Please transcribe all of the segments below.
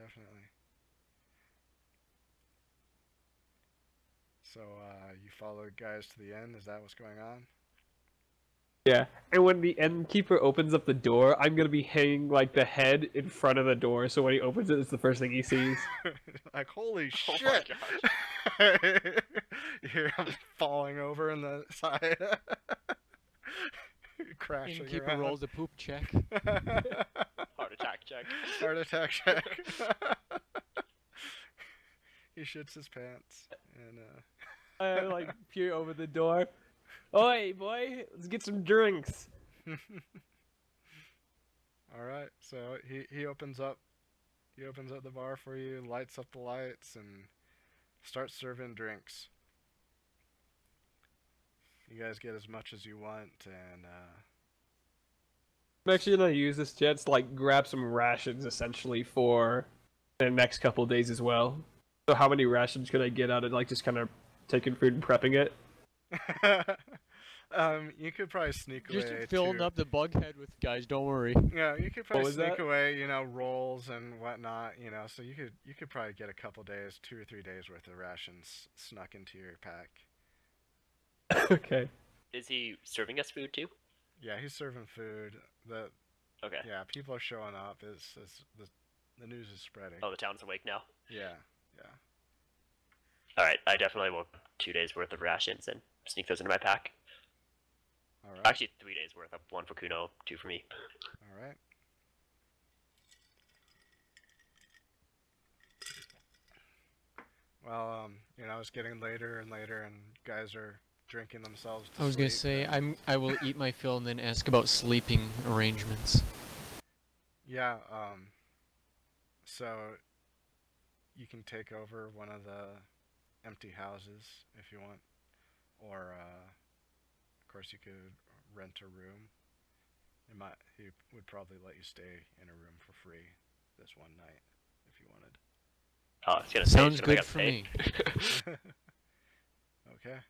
definitely. So uh, you follow the guys to the end. Is that what's going on? Yeah, and when the innkeeper opens up the door, I'm gonna be hanging like the head in front of the door, so when he opens it, it's the first thing he sees. like holy Oh shit! gosh. you hear him falling over in the side, crashing Innkeeper around. rolls a poop check. Heart attack check. Heart attack check. he shits his pants and uh, I like peer over the door. Oi, boy, let's get some drinks. All right, so he he opens up, he opens up the bar for you, lights up the lights, and starts serving drinks. You guys get as much as you want, and uh, I'm actually gonna use this chance to like grab some rations essentially for the next couple days as well. So how many rations can I get out of like just kind of taking food and prepping it? um, you could probably sneak Just away. filling to- up the bug head with guys. Don't worry. Yeah, you could probably sneak that? away, you know, rolls and whatnot, you know. So you could you could probably get a couple days, two or three days worth of rations snuck into your pack. okay. Is he serving us food too? Yeah, he's serving food. The Okay. yeah, people are showing up. Is is the the news is spreading. Oh, the town's awake now. Yeah, yeah. All right, I definitely want two days worth of rations and sneak those into my pack. All right. Actually, three days worth. Of one for Kuno, two for me. All right. Well, um, you know, it's getting later and later, and guys are drinking themselves. To I was gonna say I'm. I will eat my fill and then ask about sleeping arrangements. Yeah, um, so you can take over one of the empty houses if you want, or uh, of course you could rent a room. It might he would probably let you stay in a room for free this one night if you wanted. Oh, I was gonna Sounds good for paid? me. okay.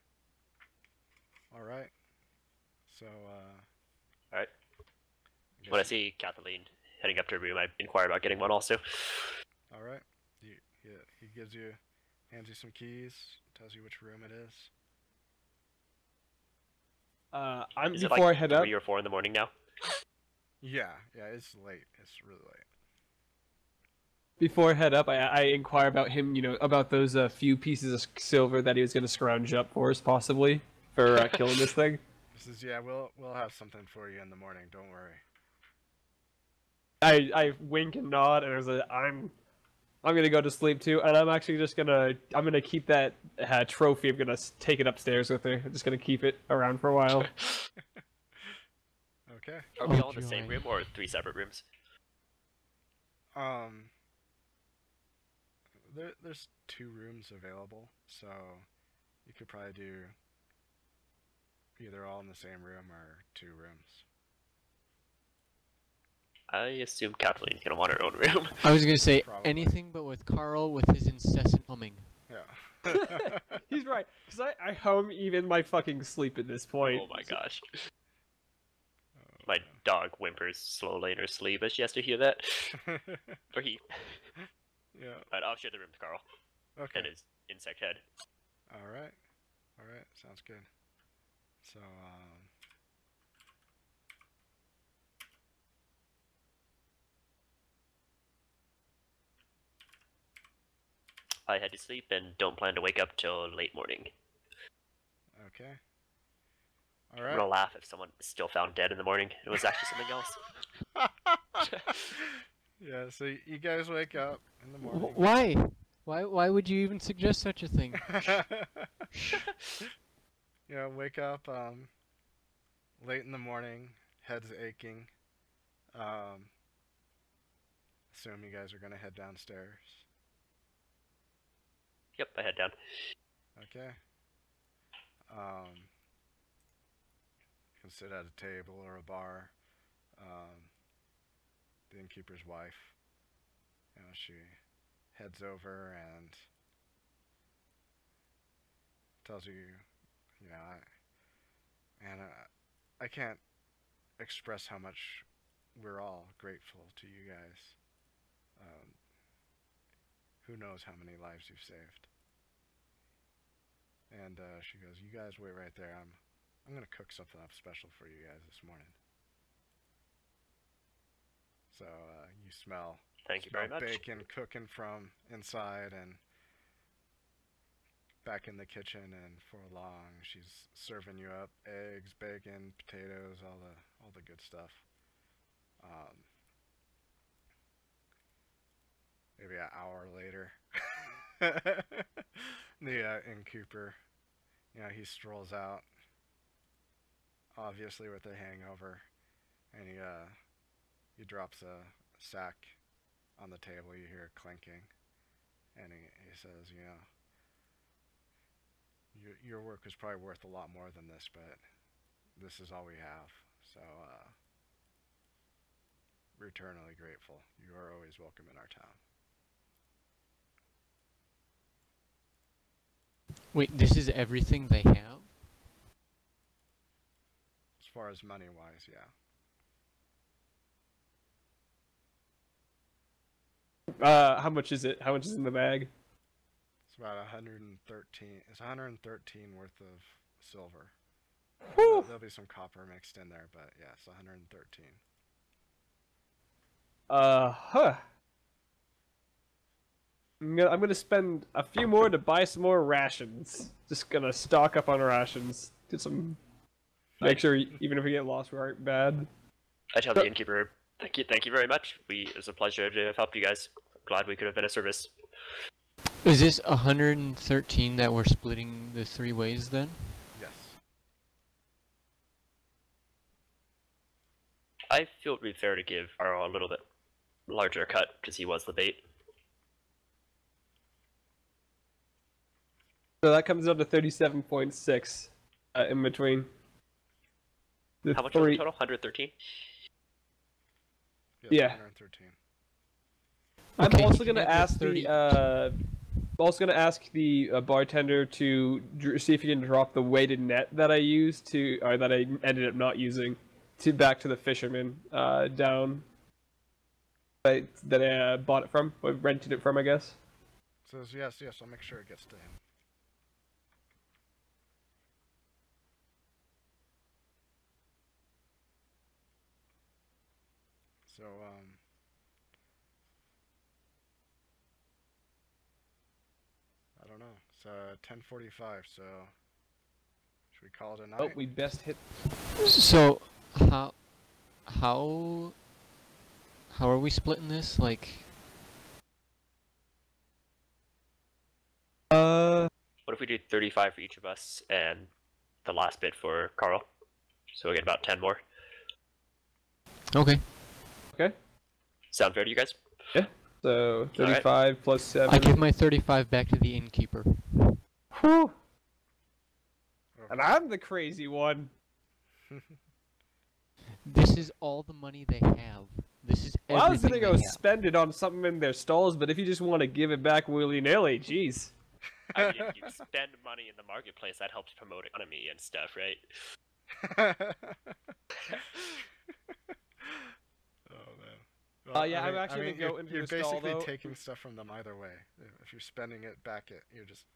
All right. So uh. Alright. I when I see Kathleen heading up to her room, I inquire about getting one also. All right. You, he, he gives you, hands you some keys, tells you which room it is. Uh, I'm Is it before like I head up. three or four in the morning now? Yeah, yeah, it's late. It's really late. Before I head up, I, I inquire about him. You know, about those uh, few pieces of silver that he was gonna scrounge up for us, possibly for uh, killing this thing. He says, "Yeah, we'll we'll have something for you in the morning. Don't worry." I I wink and nod, and I was like, I'm I'm gonna go to sleep too, and I'm actually just gonna I'm gonna keep that uh, trophy. I'm gonna take it upstairs with me. I'm just gonna keep it around for a while. Okay. Are we Oh, all in the same room or three separate rooms? Um. There, there's two rooms available, so you could probably do either all in the same room or two rooms. I assume Kathleen's gonna want her own room. I was gonna say Probably. anything but with Carl with his incessant humming. Yeah. He's right, cause I I hum even my fucking sleep at this point. oh my gosh. Oh, My dog whimpers slowly in her sleep as she has to hear that. Or he. yeah. But I'll share the room with Carl Okay. and his insect head. All right. All right. Sounds good. So, um, I head to sleep and don't plan to wake up till late morning. okay. All right. I'm gonna laugh if someone is still found dead in the morning. It was actually something else. yeah. So you guys wake up in the morning. Why? Why? Why would you even suggest such a thing? you know, wake up um, late in the morning, head's aching. Um, assume you guys are gonna head downstairs. Yep, I head down. Okay. Um, you can sit at a table or a bar. Um, the innkeeper's wife, you know, she heads over and tells you, you know, I, and I, I can't express how much we're all grateful to you guys. Um, who knows how many lives you've saved. And uh, she goes, "You guys wait right there. I'm, I'm gonna cook something up special for you guys this morning." So uh, you smell Thank you very smell much. bacon cooking from inside and back in the kitchen. And for long, she's serving you up eggs, bacon, potatoes, all the all the good stuff. Um, maybe an hour later, the uh, Cooper, you know, he strolls out, obviously with a hangover, and he uh, he drops a sack on the table. You hear clinking, and he, he says, you know, your your work is probably worth a lot more than this, but this is all we have. So. Uh, we're eternally grateful. You are always welcome in our town. Wait, this is everything they have? As far as money wise, yeah. Uh, how much is it? How much is in the bag? It's about 113. It's 113 worth of silver. Whew. There'll, there'll be some copper mixed in there, but yeah, it's 113. Uh, huh. I'm gonna, I'm gonna spend a few more to buy some more rations. Just gonna stock up on rations. Get some. Make sure even if we get lost, we aren't bad. I tell So- the innkeeper, thank you, thank you very much. We it was a pleasure to have helped you guys. Glad we could have been of service. Is this 113 that we're splitting the three ways then? Yes. I feel it'd be fair to give Arlo a little bit larger cut because he was the bait. So that comes out to thirty-seven point six, uh, in between. The How much was the total? 113. Yes, Yeah. 113. I'm Okay, also gonna can get the ask 30 the uh, also gonna ask the uh, bartender to dr- see if he can drop the weighted net that I used to, or that I ended up not using, to back to the fisherman uh, down. Right, that I uh, bought it from, or rented it from, I guess. Says yes, yes. I'll make sure it gets to him. So um. I don't know. It's uh 10:45. So should we call it a night? Oh, we best hit. So, how, how, how are we splitting this? Like, Uh, What if we do 35 for each of us and the last bit for Carl? So we get about 10 more. okay. okay. Sound fair to you guys? Yeah. So thirty-five plus seven. I give my 35 back to the innkeeper. Whew. And I'm the crazy one. This is all the money they have. This is Well, I was gonna go have. spend it on something in their stalls, but if you just want to give it back willy nilly, jeez. I mean, if you spend money in the marketplace, that helps promote economy and stuff, right? oh man. Uh, yeah, I I'm mean- actually I gonna mean, go you're, into you're the stall, basically though. taking stuff from them either way. If you're spending it back, it you're just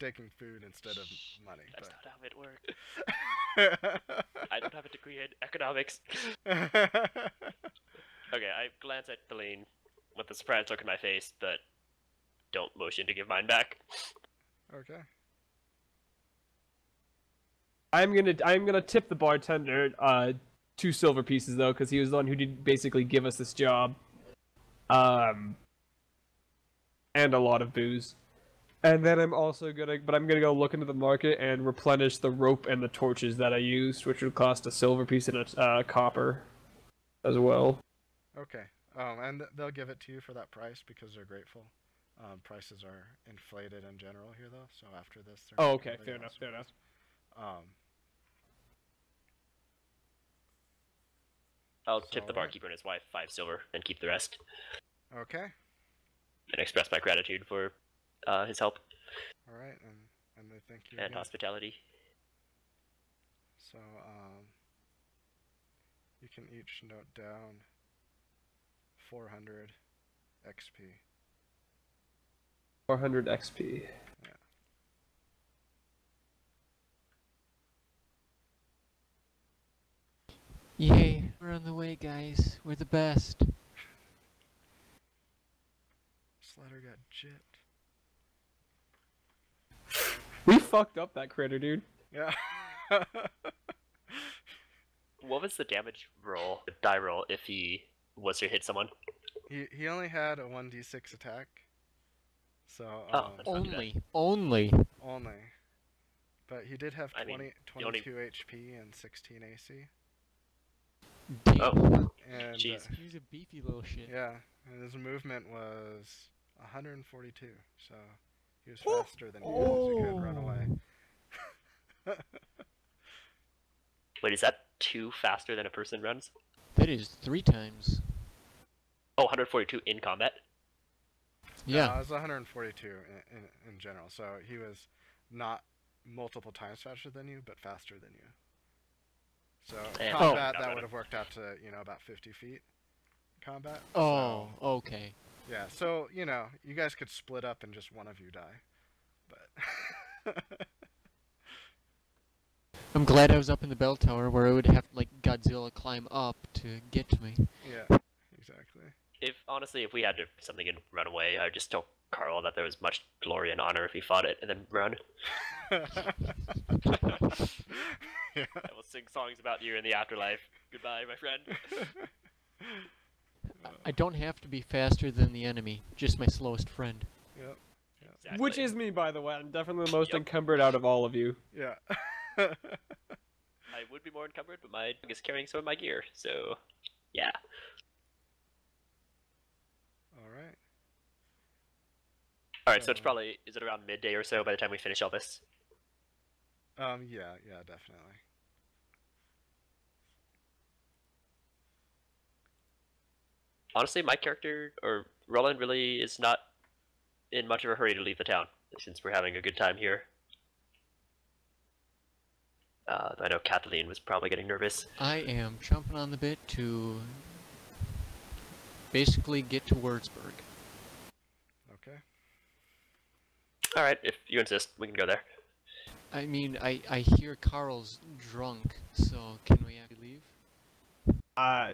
taking food instead of money. That's not how it works. I don't have a degree in economics. Okay, I glance at Deline with a surprised look in my face, but don't motion to give mine back. okay. I'm gonna I'm gonna tip the bartender uh two silver pieces though, because he was the one who did basically give us this job. Um, and a lot of booze. And then I'm also gonna, but I'm gonna go look into the market and replenish the rope and the torches that I used, which would cost a silver piece and a uh, copper, as well. Okay. Um, and they'll give it to you for that price because they're grateful. Um, prices are inflated in general here, though. So after this, they're Oh, okay, fair enough, fair enough. Um, I'll tip the So, barkeeper and his wife five silver and keep the rest, okay. and express my gratitude for uh, his help All right. And and they thank you. and again. hospitality. So um, you can each note down 400 XP. 400 XP. Yay, we're on the way, guys. We're the best. Slatter got jipped. We fucked up that critter, dude. Yeah. What was the damage roll, the die roll, if he was to hit someone? he he only had a one d six attack. So Oh, um, that's not too bad. Only, only. only. But he did have I mean, 20, the only- 22 HP and 16 AC. Damn. Oh, And uh, He's a beefy little shit. yeah, and his movement was 142. So he was faster than you, so he could run away. Oh. wait, is that two faster than a person runs? That is three times. Oh, 142 in combat. Yeah. No, it was 142 in, in, in general. So he was not multiple times faster than you, but faster than you. So Damn. combat, Oh. that would have worked out to you know about 50 feet. Combat. oh, So, okay. Yeah. So you know, you guys could split up and just one of you die, but. I'm glad I was up in the bell tower where I would have like Godzilla climb up to get to me. yeah. Exactly. If honestly, if we had to something and run away, I'd just tell Carl that there was much glory and honor if he fought it and then run. yeah. I will sing songs about you in the afterlife. Goodbye, my friend. I don't have to be faster than the enemy, just my slowest friend. Yep. Exactly. Which is me, by the way. I'm definitely the most Yep. encumbered out of all of you. Yeah. I would be more encumbered, but my dog is carrying some of my gear, so yeah. All right. All right, so it's probably is it around midday or so by the time we finish all this? Um. Yeah. Yeah. Definitely. Honestly, my character or Roland really is not in much of a hurry to leave the town since we're having a good time here. Uh, I know Kathleen was probably getting nervous. I am chomping on the bit to basically get to Würzburg. Okay. All right, if you insist, we can go there. I mean, I, I hear Carl's drunk, so can we actually leave? Uh,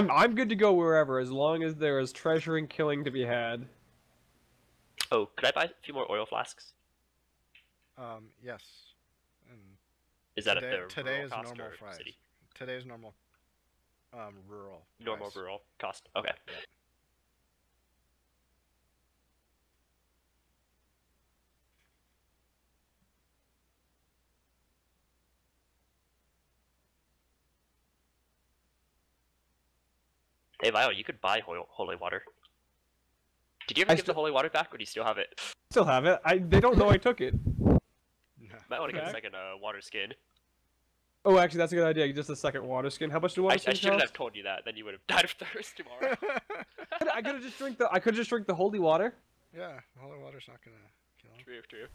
I'm, I'm good to go wherever, as long as there is treasure and killing to be had. Oh, could I buy a few more oil flasks? Um. Yes. And Is that Today- at the today rural is cost normal or price. city? today's normal. Um. Rural. Normal price. rural cost. Okay. Hey, Vio, you could buy hol- holy water. Did you ever I give the holy water back, or do you still have it? Still have it. I they don't know I took it. No. Might want to get a second uh, water skin. Oh, actually, that's a good idea. Just a second water skin. How much do I, water I skins shouldn't cost? have told you that. Then you would have died of thirst tomorrow. I could have just drink the. I could just drink the holy water. yeah. Holy water's not gonna kill him. true, true.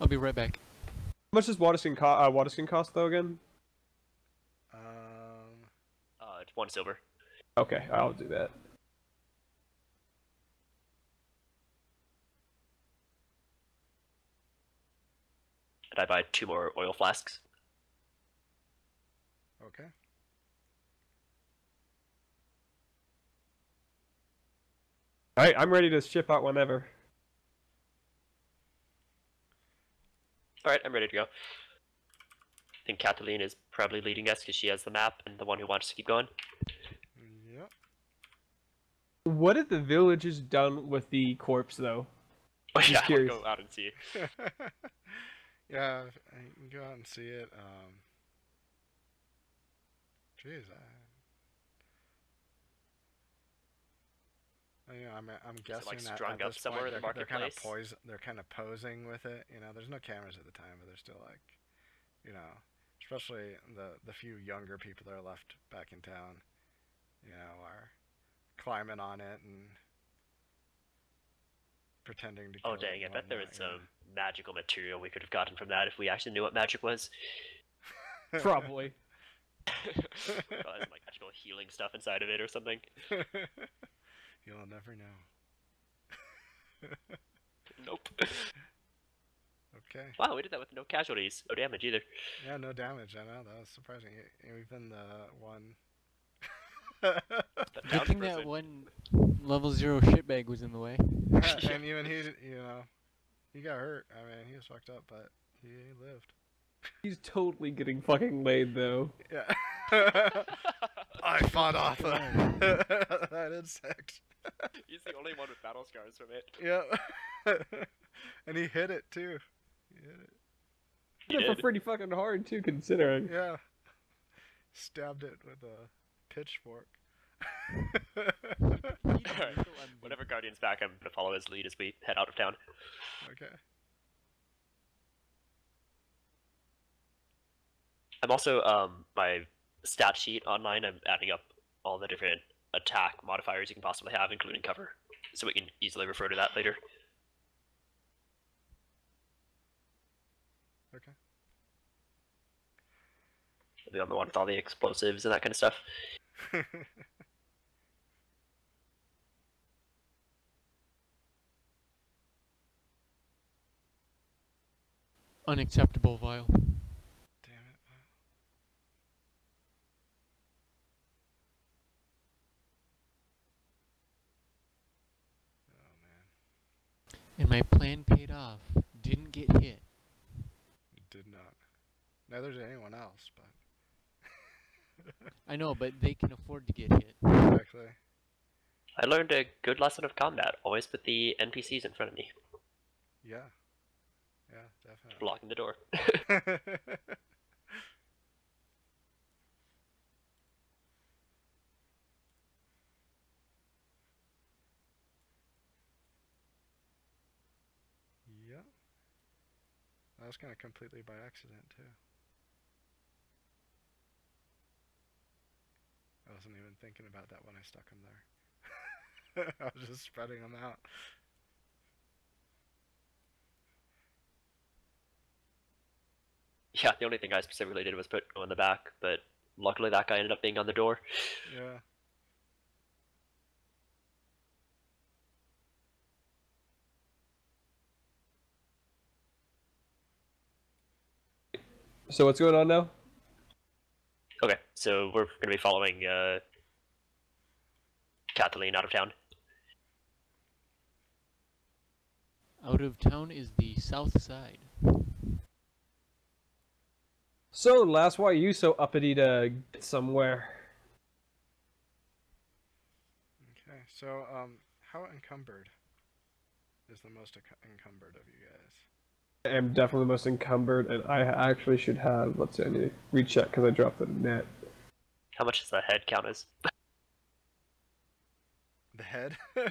I'll be right back. How much does water skin co- uh, water skin cost though again? Um. Uh, it's one silver. Okay, I'll do that. And I buy two more oil flasks. Okay. All right, I'm ready to ship out whenever. All right, I'm ready to go. I think Kathleen is probably leading us because she has the map and the one who wants to keep going. Yep. What have the villagers done with the corpse though? Oh Just yeah, I'll curious. go out and see. yeah. if- can go out and see it. Um. Jeez. I, I, you know, I'm, I'm guessing like, that strung at up this somewhere point in the they're, they're kind of poise, they're kind of posing with it. You know, there's no cameras at the time, but they're still like, you know, especially the the few younger people that are left back in town, you know, are climbing on it and pretending to. Oh kill it dang! I bet there was whatnot, some magical material we could have gotten from that if we actually knew what magic was. Probably. Probably some, like magical healing stuff inside of it or something. You'll never know. Nope. okay. Wow, we did that with no casualties, no damage either. Yeah, no damage. I know that was surprising. Even the one. That Good thing that one level zero shitbag was in the way. Yeah, and even he, you know, he got hurt. I mean, he was fucked up, but he lived. He's totally getting fucking laid though. Yeah. I fought off that, that insect. He's the only one with battle scars from it. Yep. and he hit it too. He hit it. He Hit it for pretty fucking hard too, considering. Yeah. Stabbed it with a pitchfork. Alright, Whenever Guardian's back, I'm gonna follow his lead as we head out of town. okay. I'm also um my stat sheet online. I'm adding up all the different attack modifiers you can possibly have, including cover, so we can easily refer to that later. Okay. I'll be on the one with all the explosives and that kind of stuff. Unacceptable, Vile. Damn it. Oh man. And my plan paid off. Didn't get hit. It Did not. Neither did anyone else, but I know, but they can afford to get hit. exactly. I learned a good lesson of combat. Always put the NPCs in front of me, Yeah. Yeah, definitely. blocking the door. Yep. That was kind of completely by accident, too. I wasn't even thinking about that when I stuck him there. I was just spreading them out. yeah, the only thing I specifically did was put on the back, but luckily that guy ended up being on the door. Yeah. So what's going on now? Okay, so we're gonna be following uh, Kathleen out of town. Out of town is the south side. So last, why are you so uppity to get somewhere? Okay, so, um, how encumbered is the most encumbered of you guys? I am definitely the most encumbered, and I actually should have. Let's see, I need to recheck because I dropped the net. How much does the head count as? The head? Is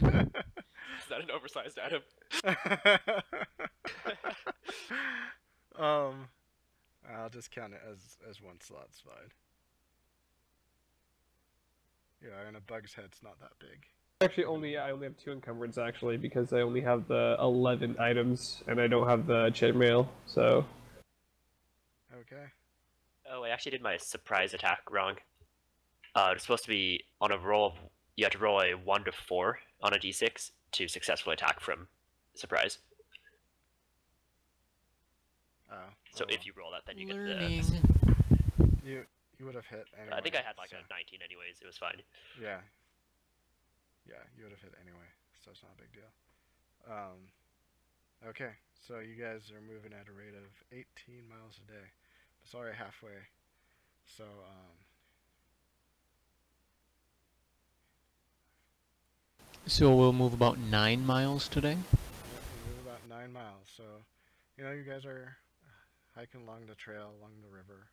that an oversized item? um, I'll just count it as as one slot's fine. Yeah, and a bug's head's not that big. Actually, only I only have two encumbrance actually because I only have the eleven items and I don't have the chainmail. So Okay. Oh, I actually did my surprise attack wrong. Uh, it's supposed to be on a roll of you have to roll a one to four on a d6 to successfully attack from surprise. Oh. So oh if you roll that, then you get Learning. well. you you would have hit anyway. I think I had like so- a 19 anyways. It was fine. Yeah. Yeah, you would have hit anyway, so it's not a big deal. Um, okay, so you guys are moving at a rate of 18 miles a day. It's already halfway. So, um, So we'll move about nine miles today. you move about nine miles. So, you know, you guys are hiking along the trail, along the river.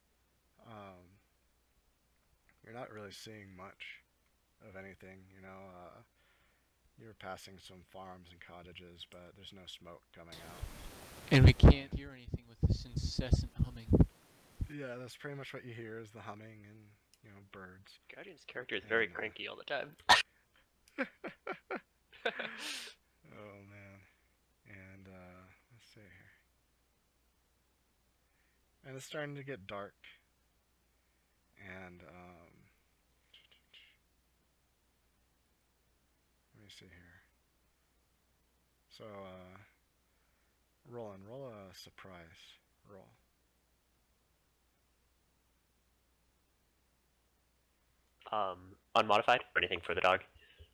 Um, you're not really seeing much of anything, you know. Uh, you're passing some farms and cottages, but there's no smoke coming out. And we can't hear anything with this incessant humming. Yeah, that's pretty much what you hear is the humming and you know birds. Guardian's character is very Yeah. cranky all the time. Oh man, and uh, let's see here. And it's starting to get dark. And um, let me see here. So, uh, Roland, roll a surprise roll. Um, unmodified or anything for the dog.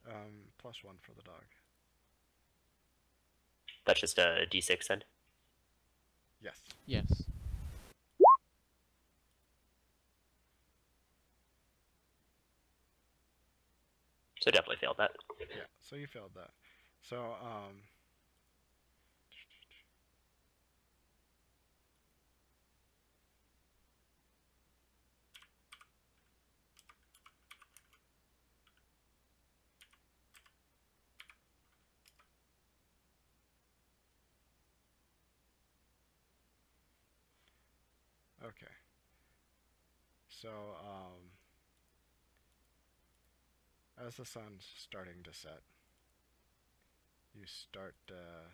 Um, plus one for the dog. That's just a D6 then. Yes. Yes. So definitely failed that. Yeah. So you failed that. So, um, Okay. So, um, as the sun's starting to set, you start, uh,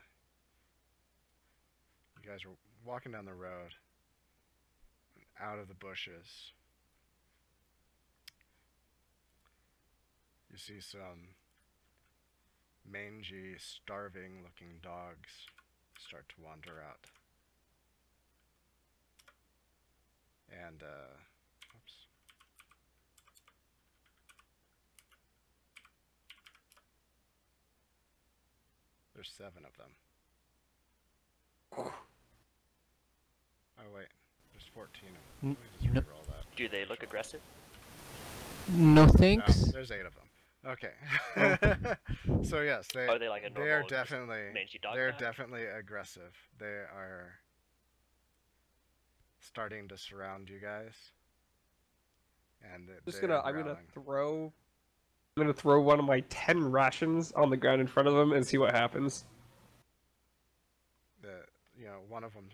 you guys are walking down the road, out of the bushes. You see some mangy, starving looking dogs start to wander out. And, uh, There's seven of them. Oh wait, there's 14 of them. Let me just no- that. Do they look aggressive? No No, thanks. there's eight of them. Okay. so yes, they Are they like a they are definitely dog? they're now? definitely aggressive. They are starting to surround you guys. And th- Just they gonna, are I'm gonna throw, I'm gonna throw one of my ten rations on the ground in front of them and see what happens. the you know one of them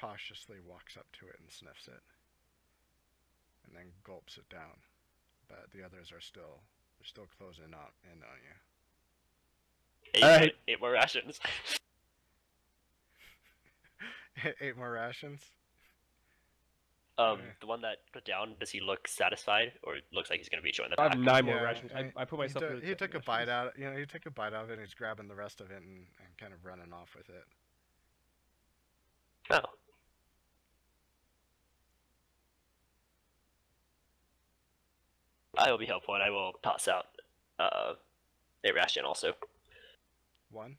cautiously walks up to it and sniffs it and then gulps it down but the others are still they're still closing up in on you Eight, Alright. eight more rations. eight more rations Um, Okay. the one that put down, does he look satisfied, or it looks like he's gonna be joining the I have nine more Yeah, rations. I- I, I put he, myself. took- in he took a bite rations. out you know he took a bite out of it and he's grabbing the rest of it and, and kind of running off with it Oh, I will be helpful, and I will toss out uh, a ration also. one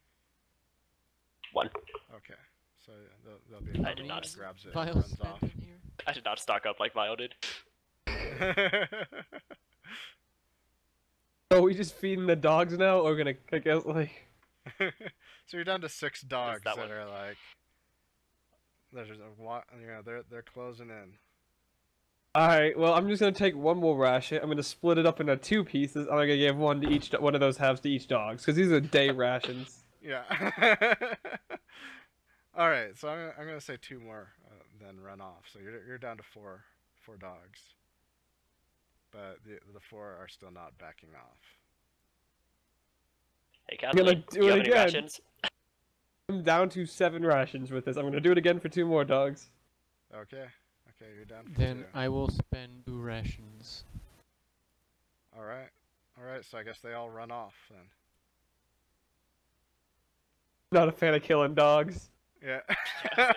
One. okay so yeah, there'll, there'll be I did not that grabs it and runs off here. I did not stock up like Vile did. Oh, we just feeding the dogs now, or gonna, I out like. so you're down to six dogs that that, one. are like there's a uh, wa- you know they're they're closing in. Alright, well, I'm just gonna take one more ration. I'm gonna split it up into two pieces. I'm gonna give one to each, one of those halves to each dogs, because these are day rations. Yeah. All right, so I'm gonna, I'm gonna say two more, uh, then run off. So you're you're down to four four dogs, but the the four are still not backing off. Hey, gonna Kathleen, do you it any again. rations? I'm down to seven rations with this. I'm gonna do it again for two more dogs. Okay. Okay, you're down. For Then two. I will spend two rations. All right. All right. So I guess they all run off then. Not a fan of killing dogs. Yeah. Yeah,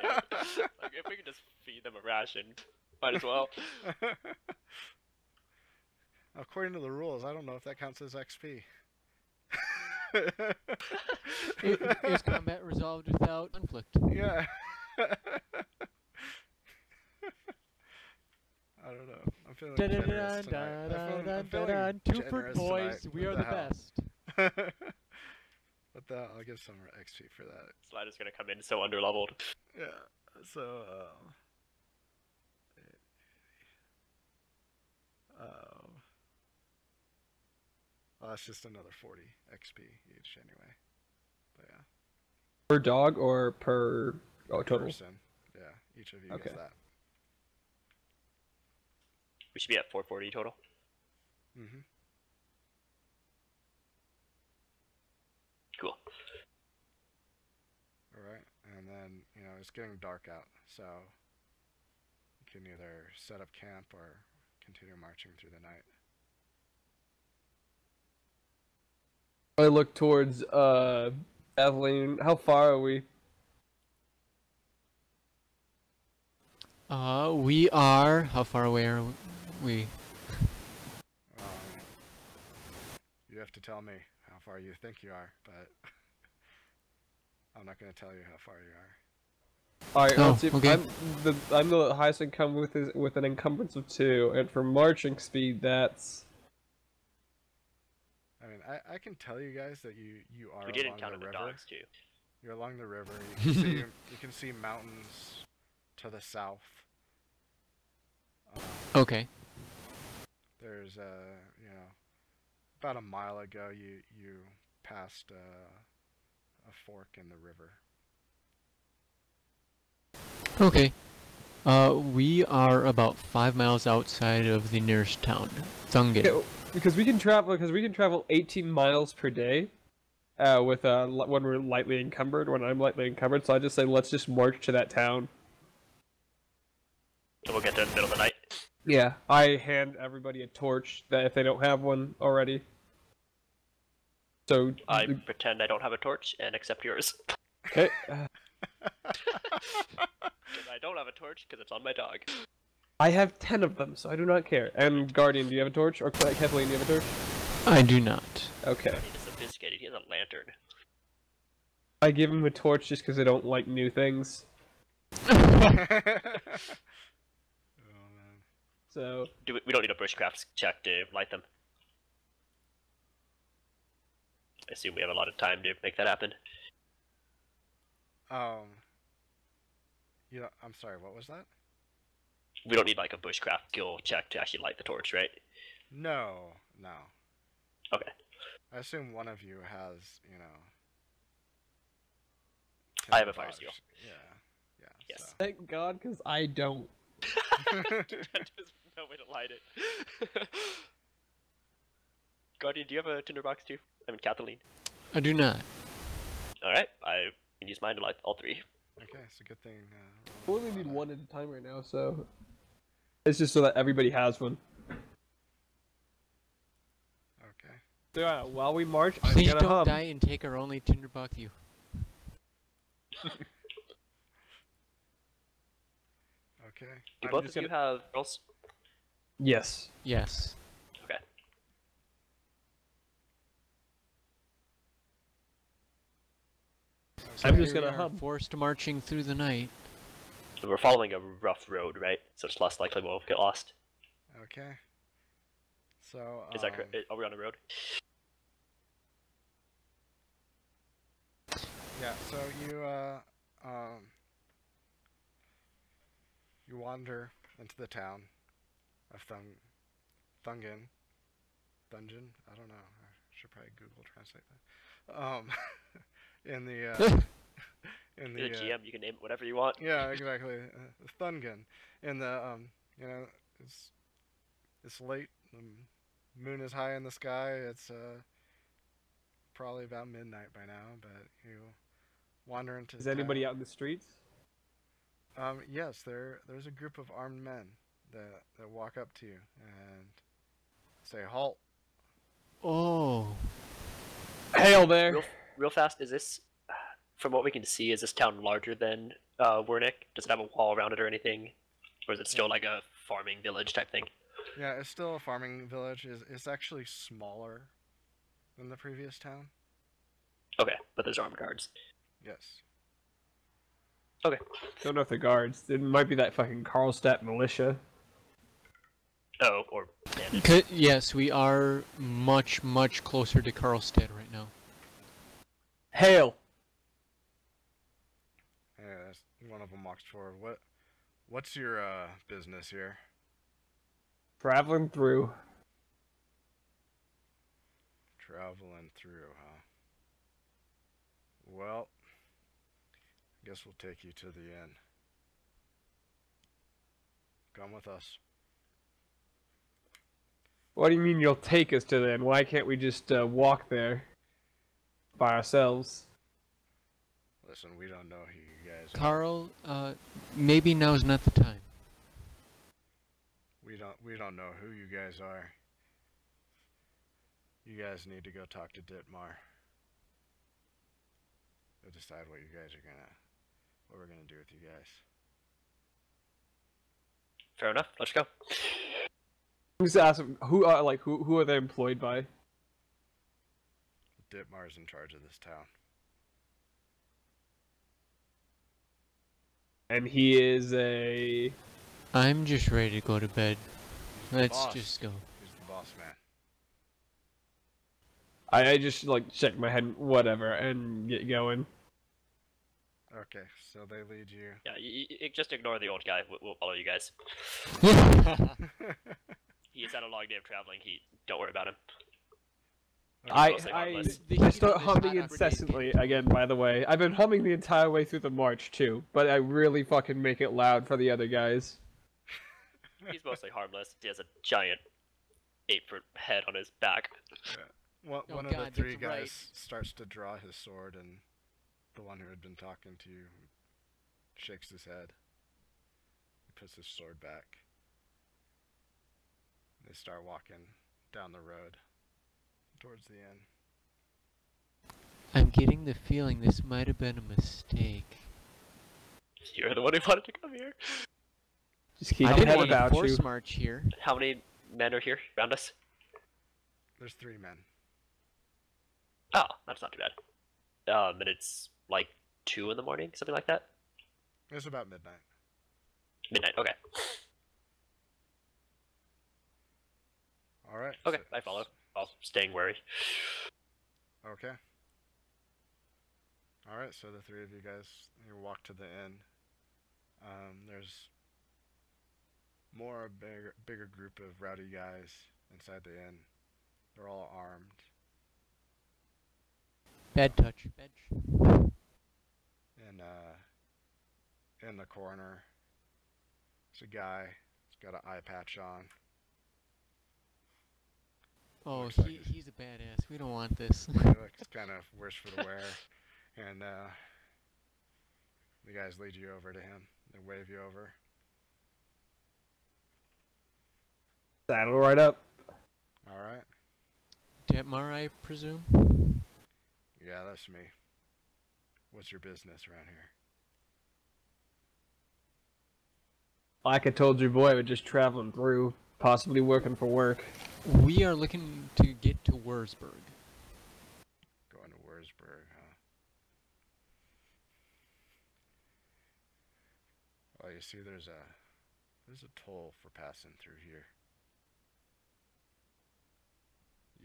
same. like, if we could just feed them a ration, might as well. According to the rules, I don't know if that counts as XP. I- Is combat resolved without conflict? yeah. I don't know. I'm feeling generous tonight. I'm feeling, I'm feeling Two for generous boys, tonight. we are the hell? best. What the hell? I'll give some XP for that. Slider's gonna come in so underleveled. Yeah. So, um, um, well, that's just another 40 XP each anyway. But yeah, Per dog or per oh total? person. Yeah, each of you Okay. gets that. We should be at 440 total. Mm-hmm. Cool. All right, and then you know it's getting dark out, so you can either set up camp or continue marching through the night. I look towards uh Evelyn. How far are we? Uh, we are. How far away are we? Um, you have to tell me how far you think you are, but I'm not going to tell you how far you are. All right, Oh, let's see. okay. I'm the I'm the highest income with is, with an encumbrance of two, and for marching speed, that's I mean, I, I can tell you guys that you you are We did along encounter the the river. dogs too. You're along the river. You can see you can see mountains to the south. Um, Okay. there's a you know about a mile ago you you passed uh, a fork in the river. Okay. Uh, we are about five miles outside of the nearest town, Thungen. Okay, because we can travel because we can travel 18 miles per day. Uh, with uh, when we're lightly encumbered, when I'm lightly encumbered, so I just say let's just march to that town. And we'll get there in the middle of the night. Yeah, I hand everybody a torch that if they don't have one already. So I pretend I don't have a torch and accept yours. okay, uh, 'Cause I don't have a torch because it's on my dog. I have ten of them, so I do not care. And Guardian, do you have a torch? Or Cla- Kathleen, do you have a torch? I do not. Okay. He's sophisticated. He has a lantern. I give him a torch just because I don't like new things. oh. So Do we, we don't need a bushcraft check to light them. I assume we have a lot of time to make that happen. Um. You know, I'm sorry. What was that? We don't need like a bushcraft skill check to actually light the torch, right? No, no. Okay. I assume one of you has, you know. I have a fire skill. Yeah, yeah. Yes. thank God, because I don't. There's no way to light it. Guardian, do you have a tinderbox too? I mean, Kathleen. I do not. All right, I can use mine to light all three. okay, it's a good thing. Uh, We only need one at a time right now, so it's just so that everybody has one. Okay. So yeah, while we march, I'm Please gonna don't hum. die and take our only tinderbox you. Okay. Do both of you gonna- have girls? Yes. Yes. Okay. I'm just gonna we are hum. Forced marching through the night. So we're following a rough road, right? So it's less likely we'll get lost. Okay. So. Is that um, correct? Are we on a road? Yeah. So you uh um. You wander into the town of Thung, Thungen, dungeon. I don't know. I should probably Google translate that. Um, in the uh, in the You're the uh, GM, you can name it whatever you want. Yeah, exactly. Uh, Thungun. And the um, you know, it's it's late. The moon is high in the sky. It's uh probably about midnight by now. But you wander into. Is the anybody town. out in the streets? Um, yes, there there's a group of armed men that that walk up to you and say halt. Oh. Hail there. Real, real fast, is this, from what we can see, is this town larger than uh, Werneck? Does it have a wall around it or anything? Or is it still like a farming village type thing? Yeah, it's still a farming village. Is it's actually smaller than the previous town. Okay, but there's armed guards. Yes. Okay. Don't know if the guards. It might be that fucking Karlstadt militia. Oh, or yes, we are much, much closer to Karlstadt right now. Hail. Yeah, that's- one of them walks forward. What what's your uh business here? Traveling through. Traveling through, huh? Well, I guess we'll take you to the inn. Come with us. What do you mean you'll take us to then? Why can't we just uh, walk there by ourselves? Listen, we don't know who you guys are. Carl, uh, maybe now's not the time. We don't we don't know who you guys are. You guys need to go talk to Ditmar. We'll decide what you guys are gonna, what we're gonna do with you guys. Fair enough. Let's go. Just ask them who are like who who are they employed by? Ditmar's in charge of this town. And he is a I'm just ready to go to bed. He's Let's boss. just go. He's the boss man. I, I just like shake my head whatever and get going. Okay, so they lead you. Yeah, you, you, just ignore the old guy. We'll, we'll follow you guys. He's had a long day of traveling. He don't worry about him. I mostly I, I start humming hot incessantly again. By the way, I've been humming the entire way through the march too, but I really fucking make it loud for the other guys. He's mostly harmless. He has a giant eight-foot head on his back. One, Oh one of God, the three guys right. starts to draw his sword, and the one who had been talking to you shakes his head. He puts his sword back. They start walking down the road towards the inn. I'm getting the feeling this might have been a mistake. You're the one who wanted to come here. Just keep I your didn't head want to about force you. march here. How many men are here around us? There's three men. Oh, that's not too bad. Um, and it's like two in the morning, something like that. It's about midnight. Midnight. Okay. All right. Okay, so- I follow. While staying wary. Okay. All right, so the three of you guys you walk to the inn. Um, there's more a bigger, bigger group of rowdy guys inside the inn. They're all armed. Bad touch. Bad sh- And uh, in the corner, there's a guy. He's got an eye patch on. Oh, Looks like he, he's a badass. We don't want this. He looks kind of worse for the wear. And uh, the guys lead you over to him. They wave you over. Saddle right up. All right. Ditmar, I presume? Yeah, that's me. What's your business around here? Like I told your boy, we're just traveling through, possibly working for work. We are looking to get to Würzburg. Going to Würzburg, huh? Well, you see, there's a there's a toll for passing through here.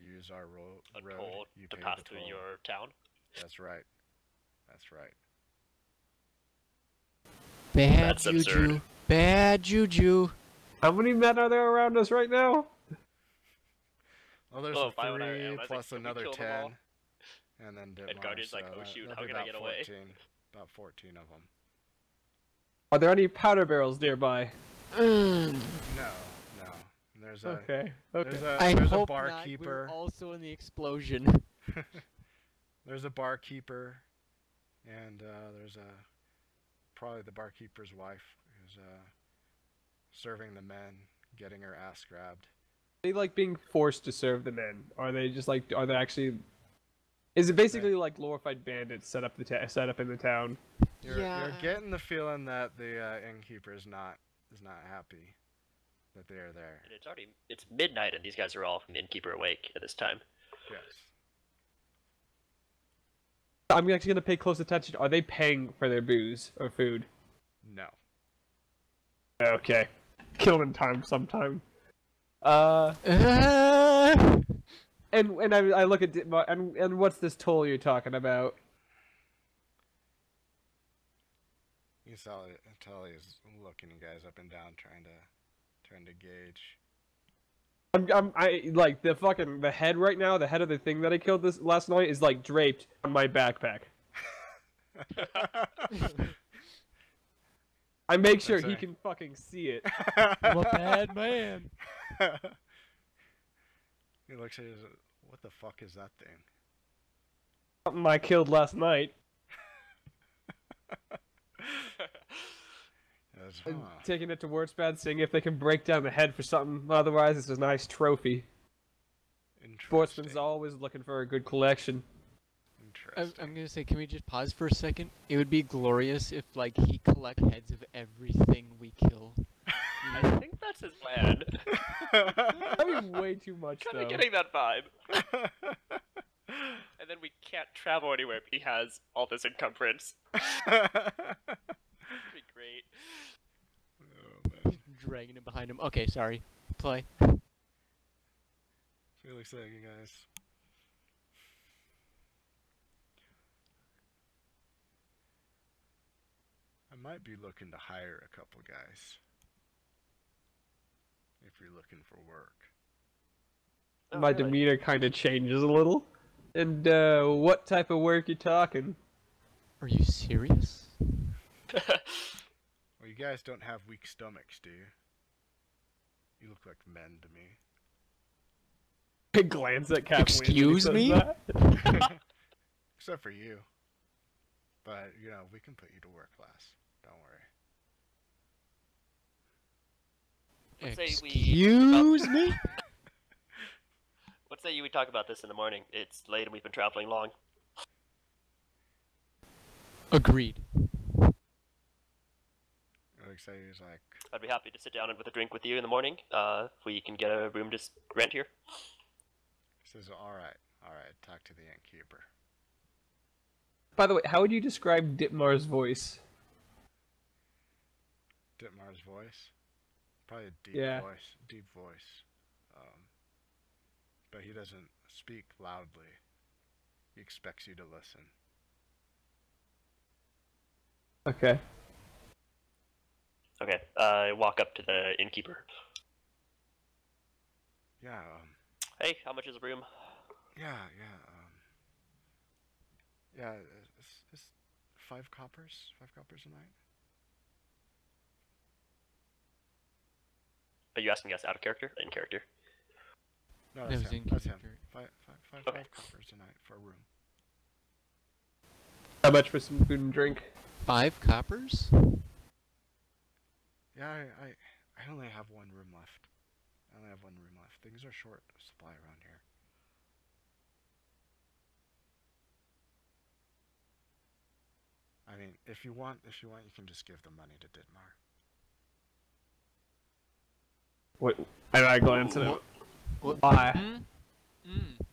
You use our ro- A road. toll you to pay pass the through your town. That's right. That's right. Bad That's juju. absurd. Bad juju. How many men are there around us right now? Well, there's Oh, a I- three yeah, plus we another killed 'em all. ten, and then Ditmar, Guardian's like, "Oh, shoot, how be can I about get away?" 14, About fourteen of them. Are there any powder barrels nearby? Mm. No, no. There's a Okay, there's okay. a I there's a hope not. barkeeper. We're also in the explosion. There's a barkeeper, and uh, there's a probably the barkeeper's wife who's uh, serving the men, getting her ass grabbed. They like being forced to serve the men? Are they just like? Are they actually? Is it basically like glorified bandits set up the ta- set up in the town? You're, Yeah. you're getting the feeling that the uh, innkeeper is not is not happy that they are there. And it's already it's midnight, and these guys are all from the innkeeper awake at this time. Yes. I'm actually gonna pay close attention. Are they paying for their booze or food? No. Okay, kill in time sometime. Uh, and and I, I look at Di- and and what's this toll you're talking about? You saw it. Tully's looking you guys up and down, trying to trying to gauge. I'm, I'm I like the fucking the head right now. The head of the thing that I killed this last night is like draped on my backpack. I make sure he can fucking see it. I'm a bad man. he looks at you. What the fuck is that thing? Something I killed last night. Yes, and huh. taking it to Würzburg, seeing if they can break down the head for something. Otherwise, it's a nice trophy. In Sportsman's always looking for a good collection. I'm, Interesting. I'm gonna say, can we just pause for a second? It would be glorious if, like, he collect heads of everything we kill. I think that's his plan. That'd be way too much, kind though. of getting that vibe. And then we can't travel anywhere, but he has all this encumbrance. That'd be great. Oh, man. Dragging him behind him. Okay, sorry. Play. Really exciting, guys. Might be looking to hire a couple guys. If you're looking for work. Oh, My really? demeanor kind of changes a little. And uh, what type of work you talking? Are you serious? Well, you guys don't have weak stomachs, do you? You look like men to me. I glance at Kathleen. Excuse me? that. Except for you. But, you know, we can put you to work, class. Don't worry. Let's say we- Excuse me? Let's say you we talk about this in the morning. It's late and we've been traveling long. Agreed. Like say he's like, I'd be happy to sit down and with a drink with you in the morning. Uh, if we can get a room to rent here. says, alright, alright, talk to the innkeeper. By the way, how would you describe Ditmar's voice? Ditmar's voice. Probably a deep Yeah. voice. Deep voice. Um, but he doesn't speak loudly. He expects you to listen. Okay. Okay. Uh, I walk up to the innkeeper. Yeah, um, Hey, how much is a room? yeah, yeah, um, yeah, it's, it's five coppers? Five coppers a night? Are you asking us out of character? In character. No, That that's was him. That's him. Five, five, five, Okay. five coppers a night for a room. How much for some food and drink? Five coppers? Yeah, I, I, I only have one room left. I only have one room left. Things are short supply around here. I mean, if you want, if you want, you can just give the money to Ditmar. Wait, and I glance at him. What? Why? Mm? Mm.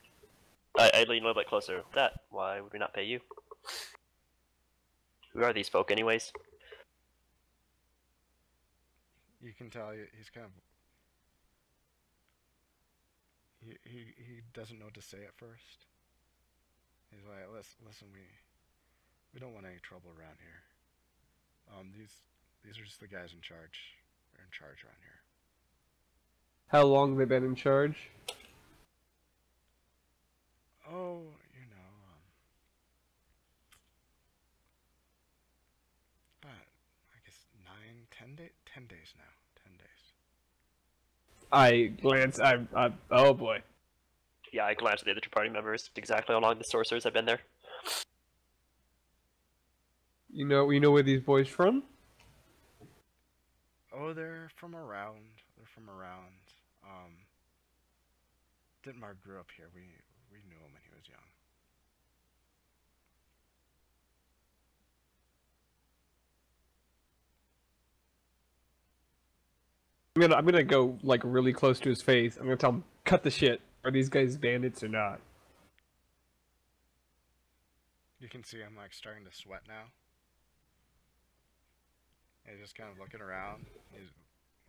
I, I lean a little bit closer. That. Why would we not pay you? Who are these folk, anyways? You can tell he's kind of. He, he, he doesn't know what to say at first. He's like, listen, listen, we, we don't want any trouble around here. Um, these, these are just the guys in charge. They're in charge around here. How long they been in charge? Oh, you know, um, but I guess nine, ten days, ten days now, ten days. I glance. I. I oh boy. Yeah, I glance at the other two party members. Exactly how long the sorcerers have been there. You know. You know where these boys from? Oh, they're from around. They're from around. Um, Ditmar grew up here. We we knew him when he was young. I'm gonna. I'm gonna go like really close to his face. I'm gonna tell him, cut the shit. Are these guys bandits or not? You can see I'm like starting to sweat now. And he's just kind of looking around. He's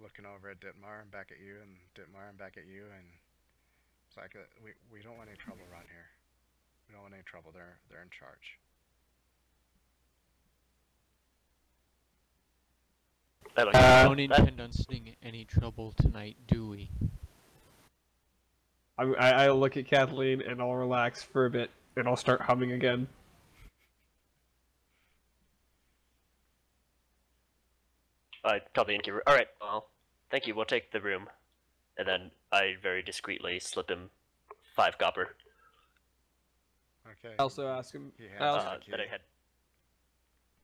looking over at Ditmar and back at you, and Ditmar and back at you, and it's like uh, we we don't want any trouble around here. We don't want any trouble. They're they're in charge. I look Uh, at don't intend on seeing any trouble tonight, do we? I, I. I'll look at Kathleen and I'll relax for a bit and I'll start humming again. I tell the innkeeper, alright, well, thank you, we'll take the room. And then I very discreetly slip him five copper Okay. I also ask him. He I has also, uh, that I had.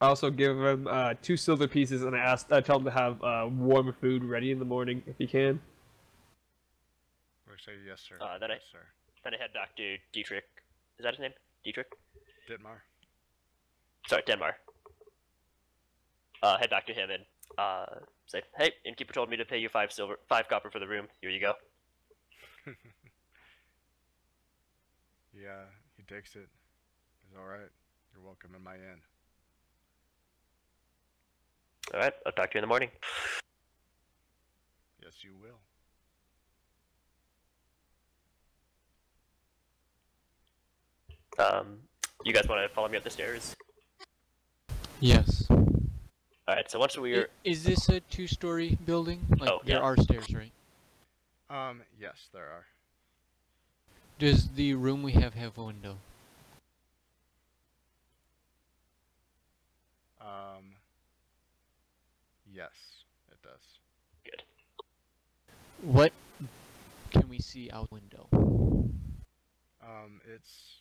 I also give him uh, two silver pieces and I ask. I tell him to have uh, warm food ready in the morning if he can. Or say yes, sir. Uh, that I- sir. Then I head back to Dietrich. Is that his name? Dietrich? Ditmar. Sorry, Denmark. Uh, head back to him and uh, say, "Hey, innkeeper told me to pay you five silver, five copper for the room. Here you go." Yeah, he takes it. He's alright. You're welcome in my inn. All right, I'll talk to you in the morning. Yes, you will. Um, you guys want to follow me up the stairs? Yes. All right. So once we're Is this a two-story building? Like Oh, there yeah. are stairs, right? Um, yes, there are. Does the room we have have a window? Um, yes, it does. good. What can we see out window? Um, it's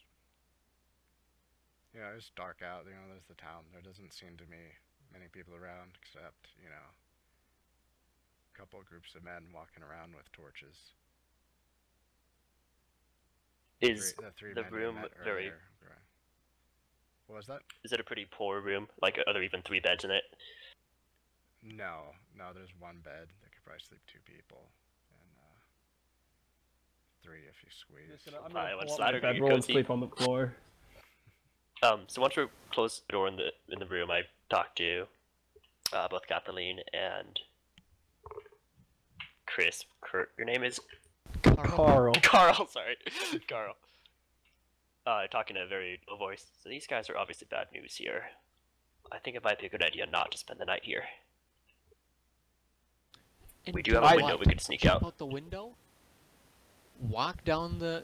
yeah, it's dark out. You know, there's the town. There doesn't seem to be many people around, except you know, a couple of groups of men walking around with torches. Is three, the three the men room very- What was that? is it a pretty poor room? Like, are there even three beds in it? No, no. There's one bed that could probably sleep two people, and uh, three if you squeeze. I'm gonna gonna pull pull up my my bedroll bedroll and and sleep on the floor. Um, so once we close the door in the in the room, I talk to uh, both Kathleen and Chris. Kurt, your name is Carl. Carl. Sorry, Carl. Uh, talking in a very low voice. So these guys are obviously bad news here. I think it might be a good idea not to spend the night here. And We do have a window we could sneak out. out the window? Walk down the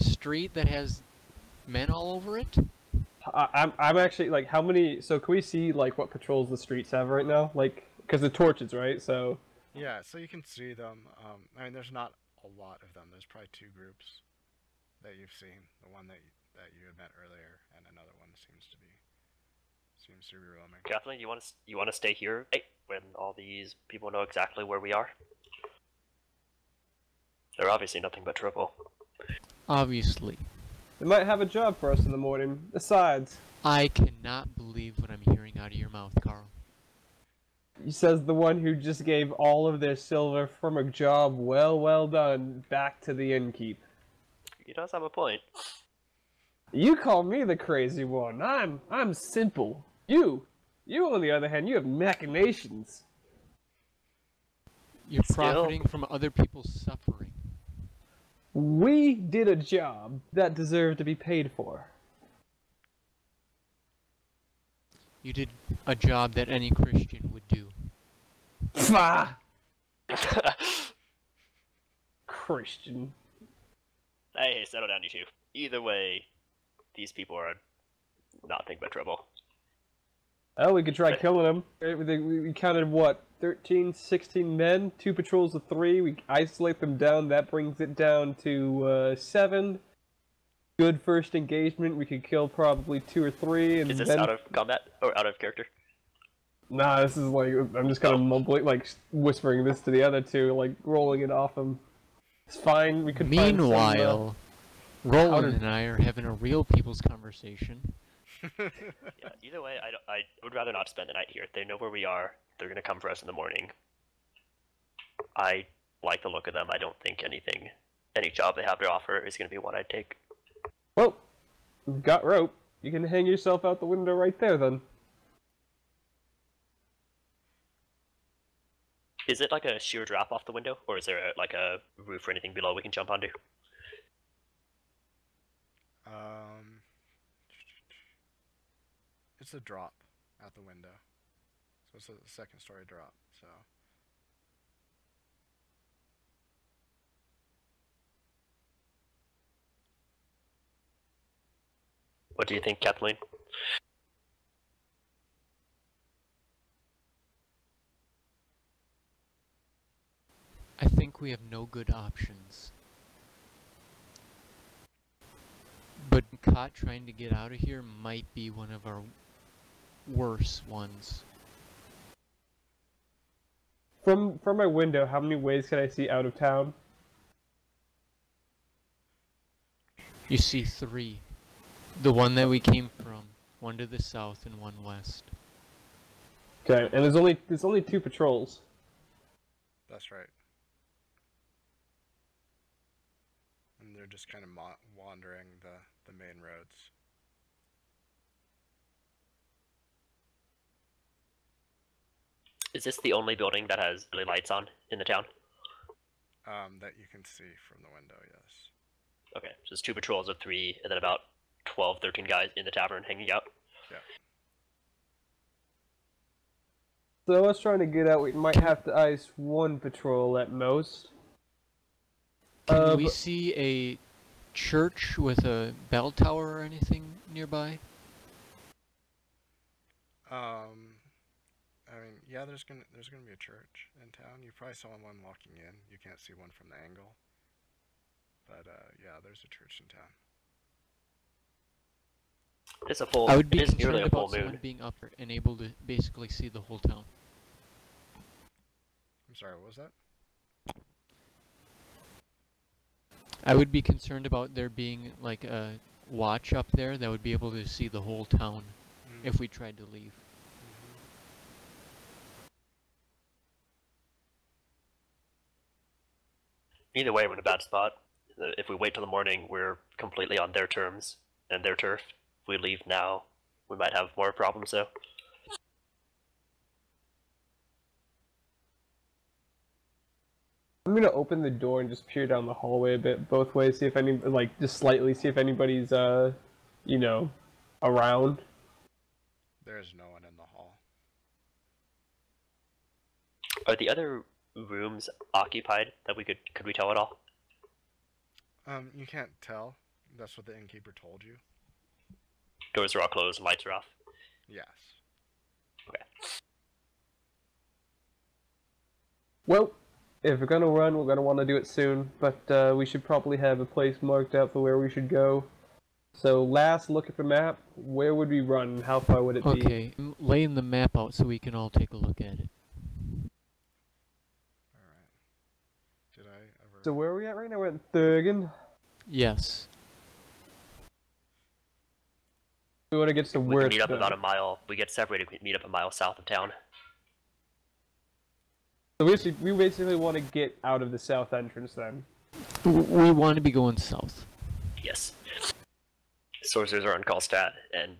street that has men all over it? I, I'm I'm actually like, how many? So can we see like what patrols the streets have right now? Like, because the torches, right? So Yeah, so you can see them. Um, I mean, there's not a lot of them. There's probably two groups that you've seen. The one that y- that you had met earlier, and another one seems to be seems to be roaming. Kathleen, you want to you want to stay here hey, when all these people know exactly where we are? They're obviously nothing but trouble. Obviously. They might have a job for us in the morning. Besides, I cannot believe what I'm hearing out of your mouth, Carl. he says the one who just gave all of their silver from a job well, well done back to the innkeep. He does have a point. You call me the crazy one. I'm I'm simple. You, you on the other hand, you have machinations. You're Still- profiting from other people's suffering. We did a job that deserved to be paid for. You did a job that any Christian would do. Pah! Christian. hey, settle down, you two. Either way, these people are not nothing but trouble. Oh, we could try killing them. We, we counted what, 13, 16 men, two patrols of three. We isolate them down. That brings it down to uh, seven. Good first engagement. We could kill probably two or three, and Is this then out of combat or out of character? nah. This is like I'm just kind of mumbling, like whispering this to the other two, like rolling it off them. It's fine. We could. find some, uh, Meanwhile, Roland powdered- and I are having a real people's conversation. Yeah. Either way, I, don't- I would rather not spend the night here. They know where we are. They're gonna come for us in the morning. I like the look of them. I don't think anything, any job they have to offer is gonna be one I'd take. Well, we've got rope. You can hang yourself out the window right there, then. Is it like a sheer drop off the window, or is there a, like a roof or anything below we can jump onto? Um, it's a drop out the window, so it's a second story drop. So What do you think, Kathleen? I think we have no good options. But caught trying to get out of here might be one of our worse ones. From from my window, how many ways can I see out of town? You see three. The one that we came from, one to the south and one west. Okay, and there's only there's only two patrols. That's right. And they're just kind of wandering the, the main roads. Is this the only building that has really lights on in the town? Um, that you can see from the window, yes. Okay, so it's two patrols of three, and then about 12, 13 guys in the tavern hanging out. Yeah. So I was trying to get out. We might have to ice one patrol at most. Can Uh, we but- see a church with a bell tower or anything nearby? Um, I mean, yeah, there's gonna there's gonna be a church in town. You probably saw one walking in. You can't see one from the angle. But uh, yeah, there's a church in town. It's a full. I would be it is concerned a about someone moon. being up and able to basically see the whole town. I'm sorry, what was that? I would be concerned about there being like a watch up there that would be able to see the whole town Mm, if we tried to leave. Either way, we're in a bad spot. If we wait till the morning, we're completely on their terms and their turf. If we leave now, we might have more problems. though. I'm gonna open the door and just peer down the hallway a bit, both ways, see if any, like, just slightly, see if anybody's, uh, you know, around. There's no one in the hall. Are the other rooms occupied? That we could could we tell at all? Um, you can't tell. That's what the innkeeper told you. Doors are all closed, lights are off. Yes. Okay. Well, if we're gonna run, we're gonna want to do it soon, but uh, we should probably have a place marked out for where we should go. So, last look at the map. Where would we run? How far would it be? Okay, m- laying the map out so we can all take a look at it. All right. Did I ever? So, where are we at right now? We're at Thüngen. Yes. We want to get to We where can meet it's up about a mile. We get separated. We meet up a mile south of town. So, we basically, we basically want to get out of the south entrance then. We want to be going south. Yes. Sorcerers are on Karlstadt, and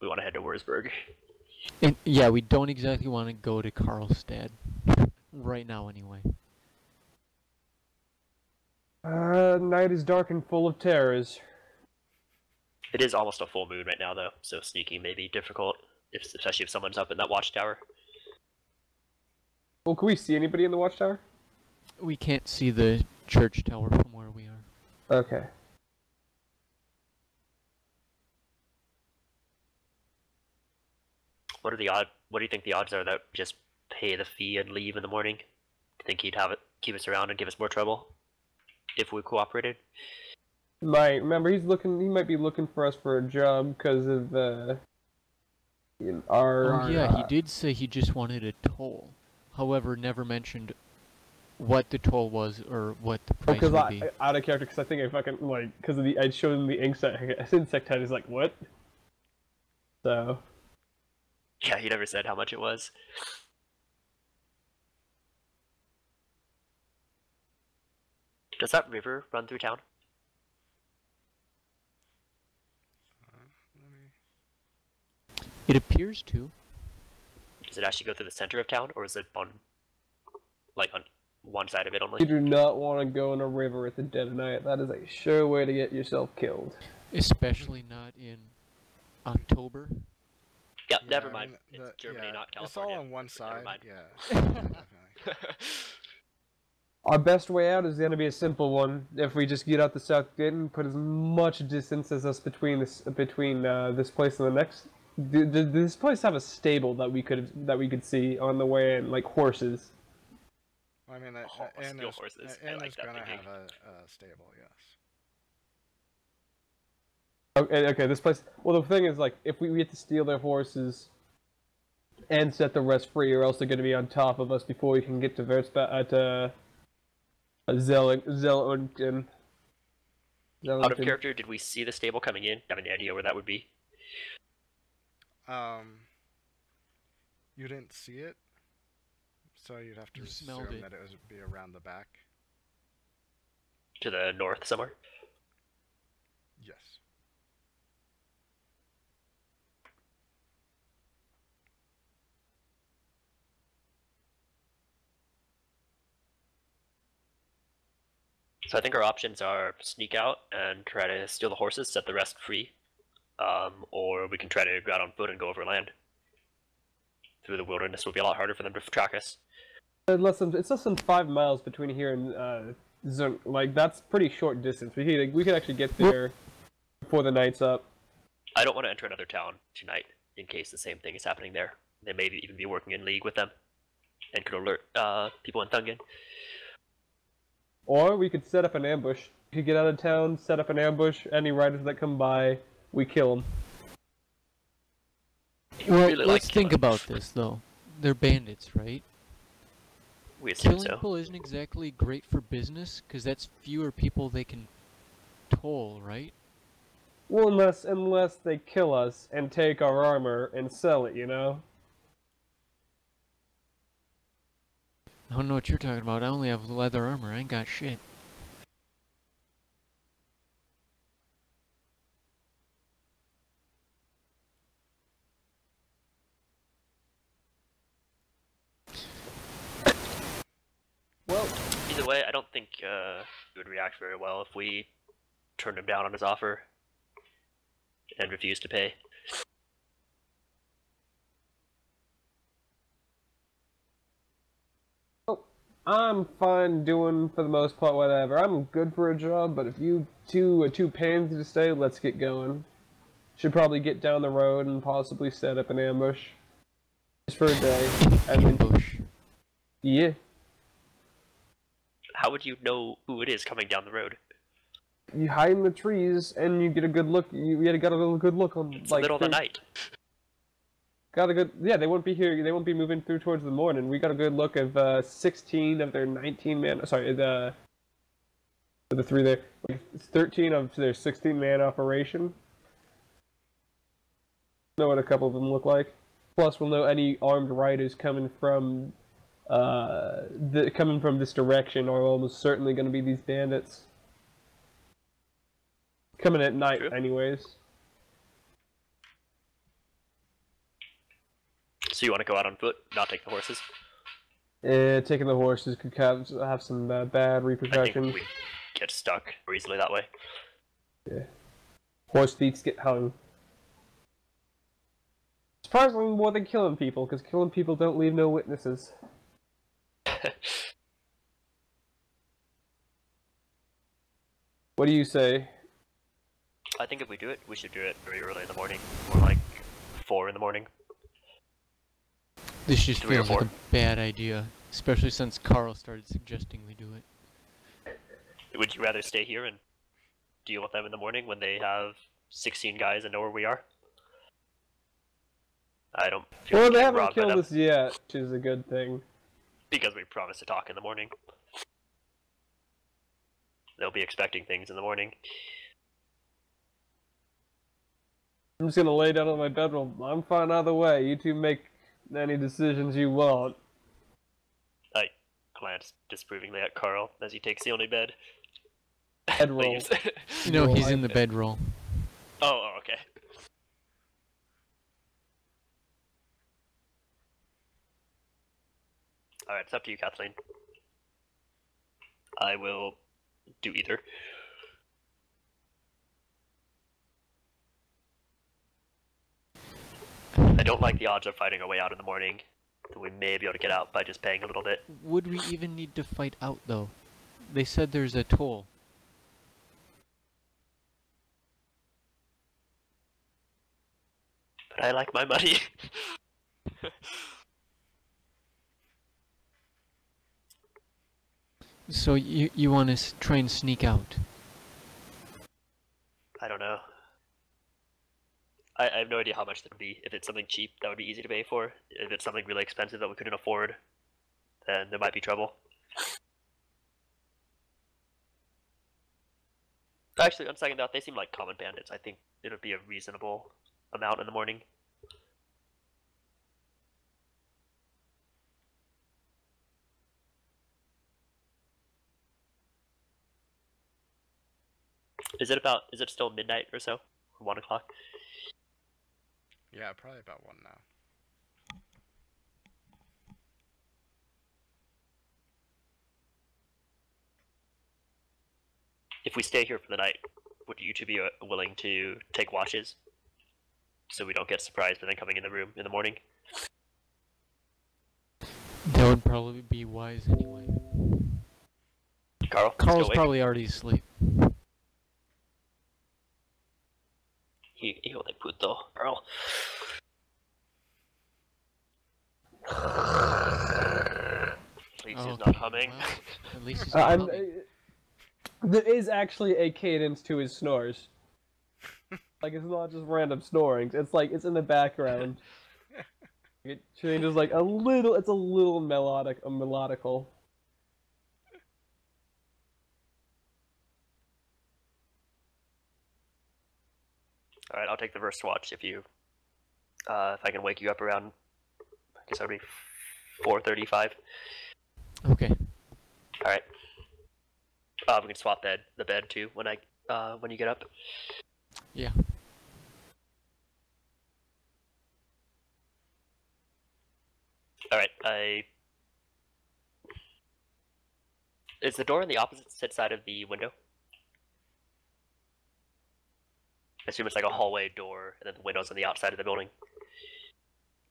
we want to head to Würzburg. And yeah, we don't exactly want to go to Karlstadt. Right now, anyway. Uh, night is dark and full of terrors. It is almost a full moon right now, though, so sneaking may be difficult, if, especially if someone's up in that watchtower. Well, can we see anybody in the watchtower? We can't see the church tower from where we are. Okay. What are the odd? What do you think the odds are that just pay the fee and leave in the morning? Do you think he'd have it keep us around and give us more trouble if we cooperated? Might remember he's looking. He might be looking for us for a job because of uh, you know, our. Oh yeah, he uh, did say he just wanted a toll. However, never mentioned what the toll was or what the price Because would I, be. I- out of character, because I think I fucking like because of the I showed him the insect insect head. He's like, what? So Yeah, he never said how much it was. Does that river run through town? Let me. It appears to. Does it actually go through the center of town, or is it on, like, on one side of it only? you do not want to go in a river at the dead of night. That is a sure way to get yourself killed. Especially not in October. Yeah, Yeah, never I mind. mean, It's the- Germany, yeah, not It's all on one side. mind. Yeah. definitely. Our best way out is going to be a simple one. If we just get out the south gate and put as much distance as us between this between uh, this place and the next. D- d- does this place have a stable that we could that we could see on the way in, like horses? Well, I mean, that, Oh, that inn steel horses. that I like gonna have a, a stable. Yes. Okay, okay, this place. Well, the thing is, like, if we, we have to steal their horses and set the rest free, or else they're going to be on top of us before we can get to Verspa at uh, Zel Zelonkin. Is that what Out of you- character, did we see the stable coming in? Have any idea where that would be? Um, you didn't see it, so you'd have to You assume it. that it would be around the back. To the north somewhere? Yes. So I think our options are sneak out and try to steal the horses, set the rest free, um, or we can try to go out on foot and go over land. Through the wilderness will be a lot harder for them to track us. Uh, less than it's less than five miles between here and uh. Like that's pretty short distance. We could we could actually get there before the night's up. I don't want to enter another town tonight in case the same thing is happening there. They may even be working in league with them and could alert uh, people in Thüngen. Or we could set up an ambush. We could get out of town, set up an ambush. Any riders that come by, we kill them. Well, really let's think about this though. They're bandits, right? We assume Killing so. people isn't exactly great for business, because that's fewer people they can toll, right? Well, unless unless they kill us and take our armor and sell it, you know. I don't know what you're talking about. I only have leather armor. I ain't got shit. Well, Either way, I don't think uh, he would react very well if we turned him down on his offer and refused to pay. I'm fine doing for the most part whatever. I'm good for a job, but if you two are too pansy to stay, let's get going. Should probably get down the road and possibly set up an ambush. Just for a day. And then, Ambush. yeah. How would you know who it is coming down the road? You hide in the trees and you get a good look. You, you got a good look on It's like the middle of the night. Got a good yeah. They won't be here. They won't be moving through towards the morning. We got a good look of uh, 16 of their 19 man. Sorry, the the three there. 13 of their 16 man operation. Know what a couple of them look like. Plus, we'll know any armed riders coming from uh the, coming from this direction are almost certainly going to be these bandits. Coming at night, anyways. So you want to go out on foot, not take the horses? Eh, taking the horses could have, have some uh, bad I think repercussions. we get stuck more easily that way. Yeah. Horse thieves get hung. Surprisingly more than killing people, because killing people don't leave no witnesses. What do you say? I think if we do it, we should do it very early in the morning, more like four in the morning. This just Three feels like a bad idea, especially since Carl started suggesting we do it. Would you rather stay here and deal with them in the morning when they have 16 guys and know where we are? I don't feel Well, like they haven't killed us yet, which is a good thing. because we promised to talk in the morning. They'll be expecting things in the morning. I'm just gonna lay down on my bedroll. I'm fine either way. You two make any decisions you want. I glance disapprovingly at Carl as he takes the only bed. Bedroll. Leaves. No, he's in the bedroll. oh, oh, okay. Alright, it's up to you, Kathleen. I will do either. I don't like the odds of fighting our way out in the morning. We may be able to get out by just paying a little bit. Would we even need to fight out though? They said there's a toll. But I like my money. So you you want to try and sneak out? I don't know. I, I have no idea how much that would be. If it's something cheap, that would be easy to pay for. If it's something really expensive that we couldn't afford, then there might be trouble. Actually, on second thought, they seem like common bandits. I think it would be a reasonable amount in the morning. Is it about? Is it still midnight or so? Or one o'clock? Yeah, probably about one now. If we stay here for the night, would you two be uh, willing to take watches, so we don't get surprised by them coming in the room in the morning? That would probably be wise anyway. Carl, Carl's probably already asleep. Hijo de puto, Carl. At least he's not humming. well, at least he's Uh, not I'm, humming. uh, there is actually a cadence to his snores. like it's not just random snoring. It's like it's in the background. It changes like a little. It's a little melodic, a melodical. All right, I'll take the first watch if you, uh, if I can wake you up around. I guess that would be four thirty-five. Okay. All right. Uh, we can swap bed the bed too when I uh, when you get up. Yeah. All right. I. Is the door on the opposite side of the window? I assume it's like a hallway door, and then the window's on the outside of the building.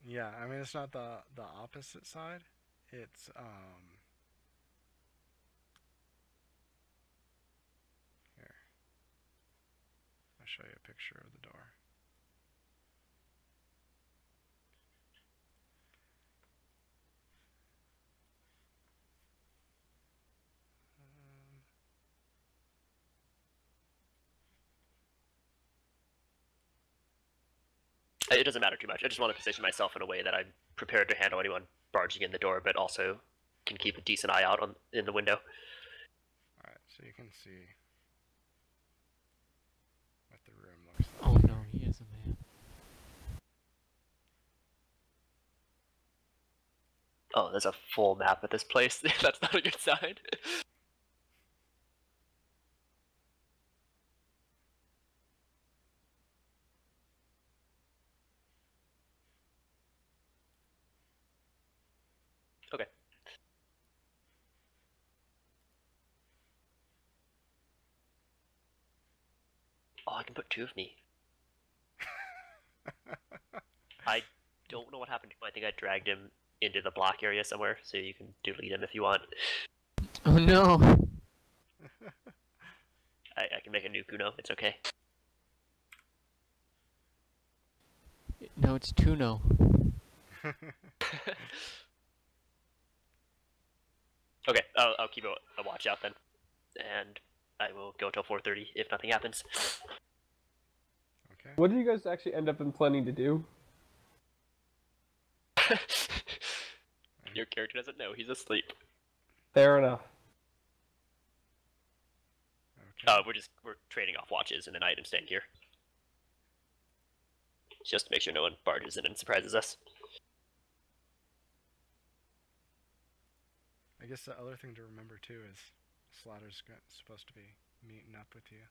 Yeah, I mean it's not the the opposite side. It's um here. I'll show you a picture of the door. It doesn't matter too much. I just want to position myself in a way that I'm prepared to handle anyone barging in the door, but also can keep a decent eye out on in the window. Alright, so you can see what the room looks like. Oh no, he is a man. Oh, there's a full map of this place. That's not a good sign. okay. Oh, I can put two of me. I don't know what happened to him. I think I dragged him into the block area somewhere, so you can delete him if you want. Oh no. I, I can make a new Kuno. It's okay. No, it's Tuno. okay, I'll, I'll keep a, a watch out then, and I will go till 4:30 if nothing happens. Okay. What did you guys actually end up in planning to do? Your character doesn't know he's asleep. Fair enough. Okay. Uh, we're just we're trading off watches in the night and staying here, just to make sure no one barges in and surprises us. I guess the other thing to remember too is Slatter's supposed to be meeting up with you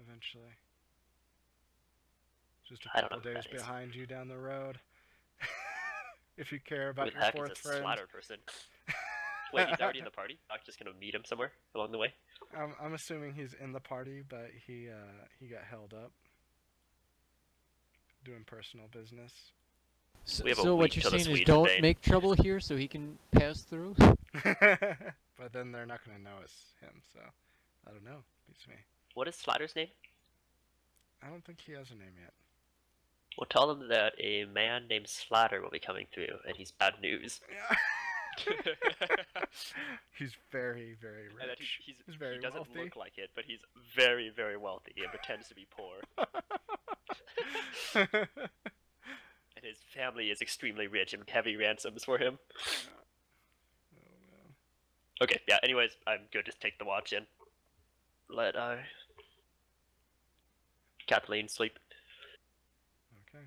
eventually. Just a couple days that is. behind you down the road. if you care about Who the your heck fourth is a friend. slatter person? Wait, he's already in the party. I'm just gonna meet him somewhere along the way. I'm, I'm assuming he's in the party, but he uh, he got held up doing personal business. So, We have a so what you're saying is don't make trouble here so he can pass through? but then they're not gonna know it's him, so I don't know. Beats me. What is Slatter's name? I don't think he has a name yet. We'll tell them that a man named Slatter will be coming through, and he's bad news. he's very, very rich. And that he, he's, He's very he doesn't wealthy. look like it, but he's very, very wealthy and pretends to be poor. And his family is extremely rich and heavy ransoms for him. Okay, yeah, anyways, I'm gonna just take the watch in. Let, uh, Kathleen sleep. Okay.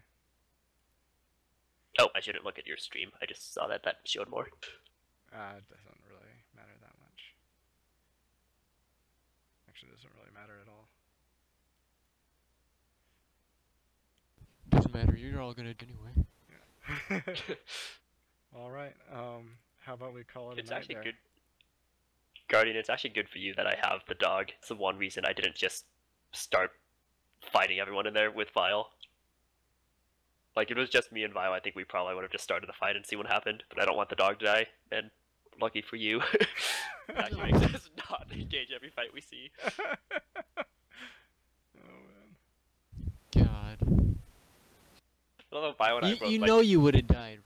Oh, I shouldn't look at your stream. I just saw that that showed more. Uh, it doesn't really matter that much. Actually, it doesn't really matter at all. Doesn't matter. You're all gonna anyway. all right. Um, how about we call it It's a night actually there? good. Guardian, it's actually good for you that I have the dog. It's the one reason I didn't just start fighting everyone in there with Vile. Like, if it was just me and Vile, I think we probably would have just started the fight and see what happened. But I don't want the dog to die, and lucky for you, it actually makes us not engage every fight we see. oh man. God. Although Vile and I You, both you like, know you would have died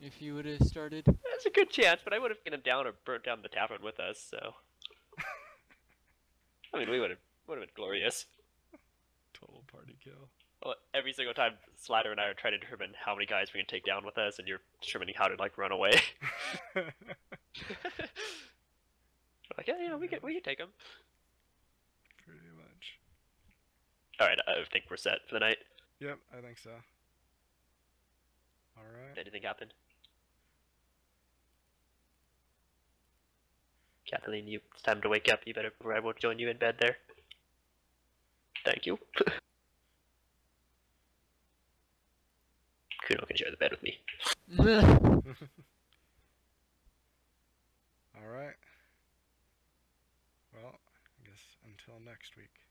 if you would have started. That's a good chance, but I would have taken him down or burnt down the tavern with us, so. I mean, we would have would have been glorious. Total party kill. Well, every single time Slatter and I are trying to determine how many guys we can take down with us, and you're determining how to like run away. like, yeah, you know, we can we can take them. Pretty much. All right, I think we're set for the night. Yep, I think so. All right. Did anything happen? Kathleen, you, it's time to wake up. You better, or I won't join you in bed there. Thank you. Kuno can share the bed with me. All right. Well, I guess until next week.